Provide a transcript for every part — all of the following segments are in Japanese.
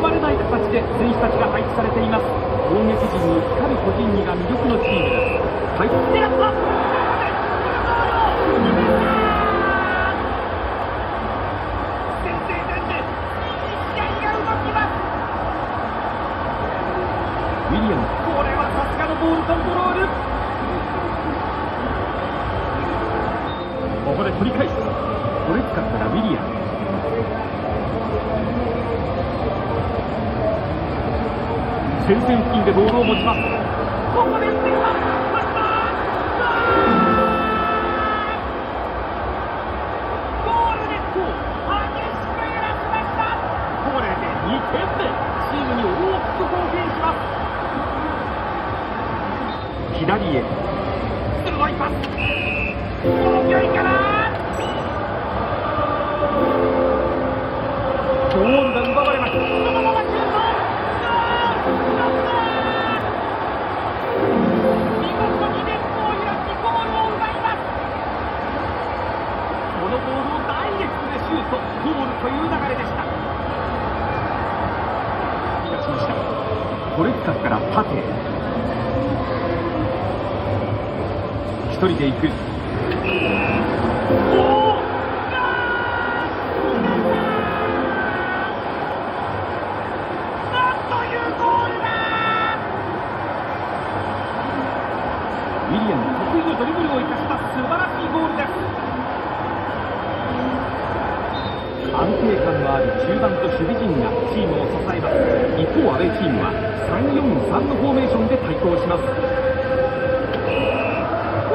ない形で選手たちが配置されています。攻撃陣に光る個人技が魅力のチームです。はい。狙ったウィリアムこれはさすがのボールコントロール。ここで取り返す。ゴレツカからウィリアム前線付近でボールを持ちます。ここで打ってきたゴールネット激しく揺らしましたこれで2点目チームに大きく貢献します。左へ。鋭いパス。この距離からシュートゴールという流れでした。出しましたゴレツカから縦へ一人で行く。安定感のある中盤と守備陣がチームを支えます。一方アウェーチームは3-4-3のフォーメーションで対抗します。こ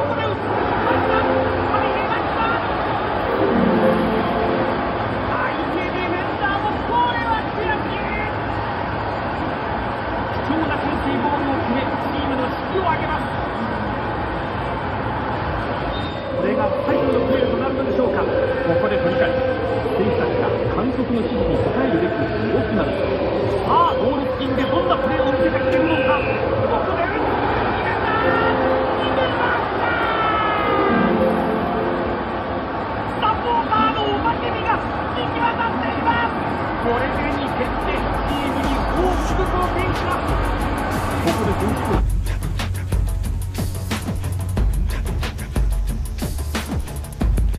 こで打つ入りましい貴重な先制ゴールを決めチームの士気を上げますこれが最後のプレーとなるのでしょうかここで取り返す選手たちが監督の指示に応えるべき動きなのかさあゴール付近でどんなプレーを見せてくれるのかここでこれで2点でチームに大きく貢献しますここで前軸